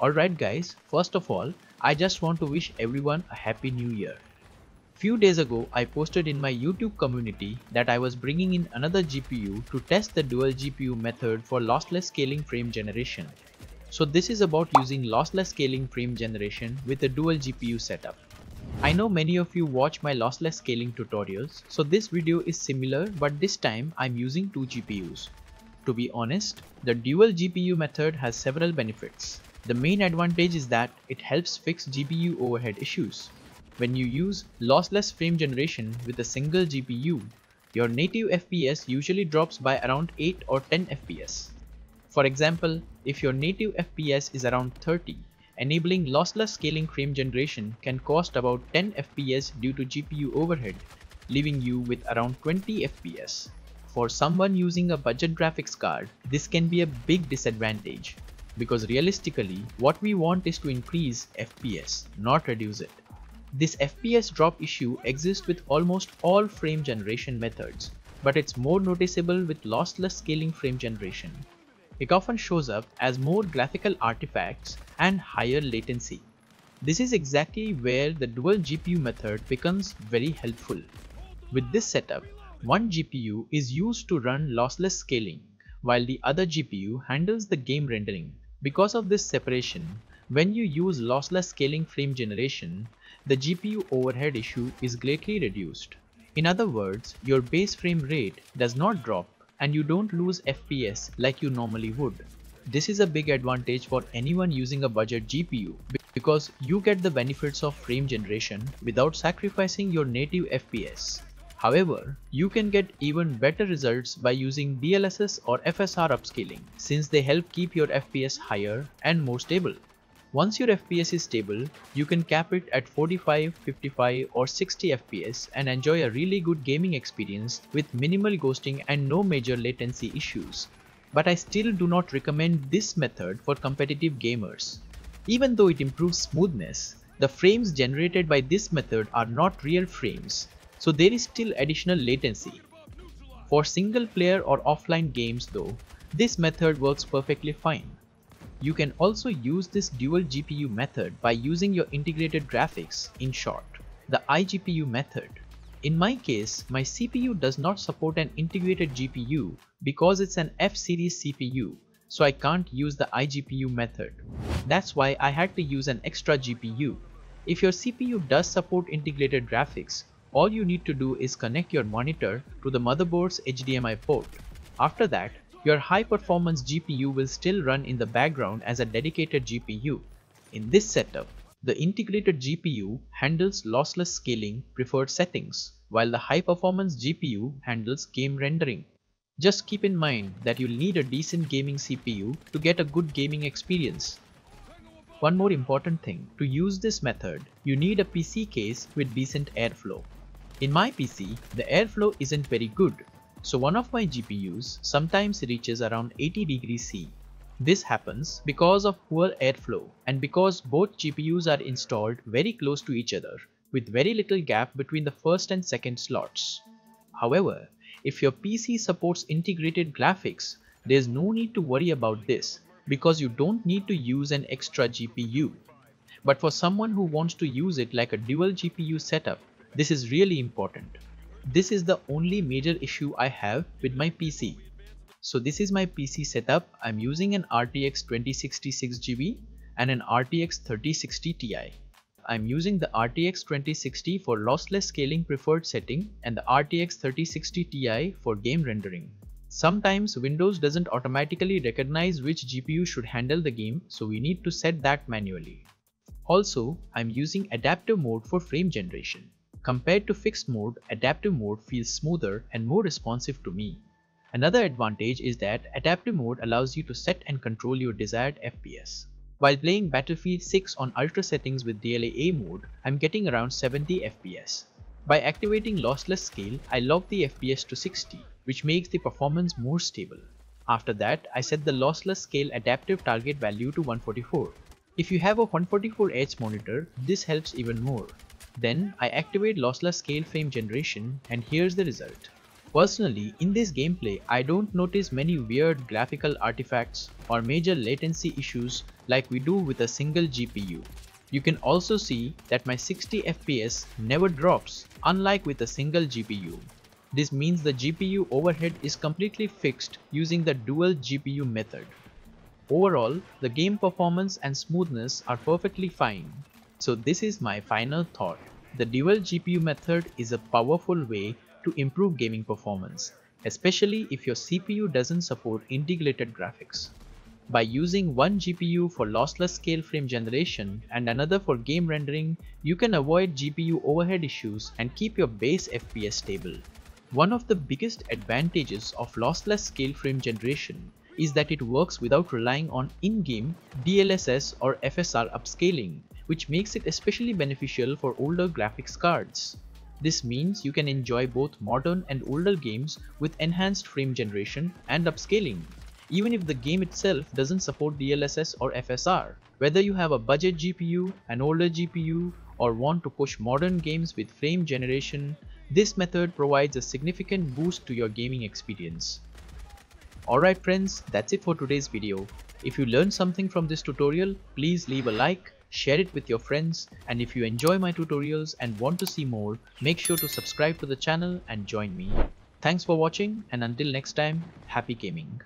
Alright guys, first of all, I just want to wish everyone a happy new year. Few days ago, I posted in my YouTube community that I was bringing in another GPU to test the dual GPU method for lossless scaling frame generation. So this is about using lossless scaling frame generation with a dual GPU setup. I know many of you watch my lossless scaling tutorials, so this video is similar but this time I'm using two GPUs. To be honest, the dual GPU method has several benefits. The main advantage is that it helps fix GPU overhead issues. When you use lossless frame generation with a single GPU, your native FPS usually drops by around 8 or 10 FPS. For example, if your native FPS is around 30, enabling lossless scaling frame generation can cost about 10 FPS due to GPU overhead, leaving you with around 20 FPS. For someone using a budget graphics card, this can be a big disadvantage because realistically what we want is to increase FPS, not reduce it. This FPS drop issue exists with almost all frame generation methods, but it's more noticeable with lossless scaling frame generation. It often shows up as more graphical artifacts and higher latency. This is exactly where the dual GPU method becomes very helpful. With this setup, one GPU is used to run lossless scaling, while the other GPU handles the game rendering. Because of this separation, when you use lossless scaling frame generation, the GPU overhead issue is greatly reduced. In other words, your base frame rate does not drop and you don't lose FPS like you normally would. This is a big advantage for anyone using a budget GPU because you get the benefits of frame generation without sacrificing your native FPS. However, you can get even better results by using DLSS or FSR upscaling since they help keep your FPS higher and more stable. Once your FPS is stable, you can cap it at 45, 55 or 60 FPS and enjoy a really good gaming experience with minimal ghosting and no major latency issues. But I still do not recommend this method for competitive gamers. Even though it improves smoothness, the frames generated by this method are not real frames, so there is still additional latency. For single player or offline games though, this method works perfectly fine. You can also use this dual GPU method by using your integrated graphics, in short, the iGPU method. In my case, my CPU does not support an integrated GPU because it's an F-series CPU, so I can't use the iGPU method. That's why I had to use an extra GPU. If your CPU does support integrated graphics, all you need to do is connect your monitor to the motherboard's HDMI port. After that, your high performance GPU will still run in the background as a dedicated GPU. In this setup, the integrated GPU handles lossless scaling preferred settings, while the high performance GPU handles game rendering. Just keep in mind that you'll need a decent gaming CPU to get a good gaming experience. One more important thing, to use this method, you need a PC case with decent airflow. In my PC, the airflow isn't very good so one of my GPUs sometimes reaches around 80 degrees C. This happens because of poor airflow and because both GPUs are installed very close to each other with very little gap between the first and second slots. However, if your PC supports integrated graphics, there's no need to worry about this because you don't need to use an extra GPU. But for someone who wants to use it like a dual GPU setup, this is really important. This is the only major issue I have with my PC. So this is my PC setup. I'm using an RTX 2060 6GB and an RTX 3060 Ti. I'm using the RTX 2060 for lossless scaling preferred setting and the RTX 3060 Ti for game rendering. Sometimes Windows doesn't automatically recognize which GPU should handle the game so we need to set that manually. Also, I'm using adaptive mode for frame generation. Compared to fixed mode, adaptive mode feels smoother and more responsive to me. Another advantage is that adaptive mode allows you to set and control your desired FPS. While playing Battlefield 6 on ultra settings with DLAA mode, I'm getting around 70 FPS. By activating lossless scale, I lock the FPS to 60, which makes the performance more stable. After that, I set the lossless scale adaptive target value to 144. If you have a 144Hz monitor, this helps even more. Then I activate lossless scale frame generation and here's the result. Personally, in this gameplay, I don't notice many weird graphical artifacts or major latency issues like we do with a single GPU. You can also see that my 60 FPS never drops unlike with a single GPU. This means the GPU overhead is completely fixed using the dual GPU method. Overall, the game performance and smoothness are perfectly fine. So this is my final thought. The dual GPU method is a powerful way to improve gaming performance, especially if your CPU doesn't support integrated graphics. By using one GPU for lossless scale frame generation and another for game rendering, you can avoid GPU overhead issues and keep your base FPS stable. One of the biggest advantages of lossless scale frame generation is that it works without relying on in-game DLSS or FSR upscaling, which makes it especially beneficial for older graphics cards. This means you can enjoy both modern and older games with enhanced frame generation and upscaling, even if the game itself doesn't support DLSS or FSR. Whether you have a budget GPU, an older GPU, or want to push modern games with frame generation, this method provides a significant boost to your gaming experience. Alright friends, that's it for today's video. If you learned something from this tutorial, please leave a like, share it with your friends, and if you enjoy my tutorials and want to see more, make sure to subscribe to the channel and join me. Thanks for watching and until next time, happy gaming.